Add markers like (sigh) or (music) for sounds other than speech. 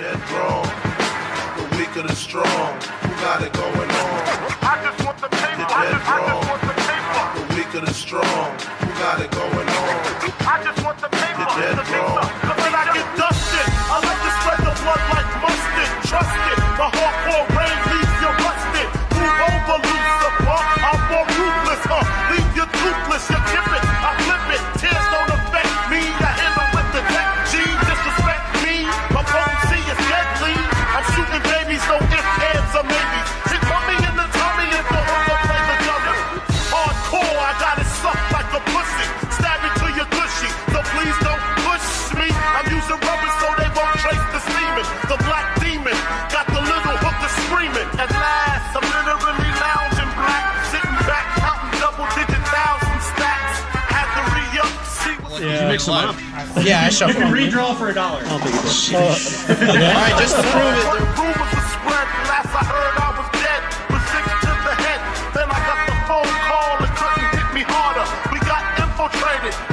dead syndrome. The weak of the strong, who got it going on? I just want the paper. I just, I just want the paper. The weak of the strong, who got it going on? I just want the paper. The dead the wrong. Paper. I get dusted. I like to spread the blood like mustard. Trust it. The hardcore. Yeah, you mix them up. Yeah, I shuffle. You can redraw for a dollar. I'll take it. Oh. (laughs) All right, just to prove it. Rumors were spread. Last I heard, I was dead. Was to the head. Then I got the phone call. Hit me harder. We got infiltrated.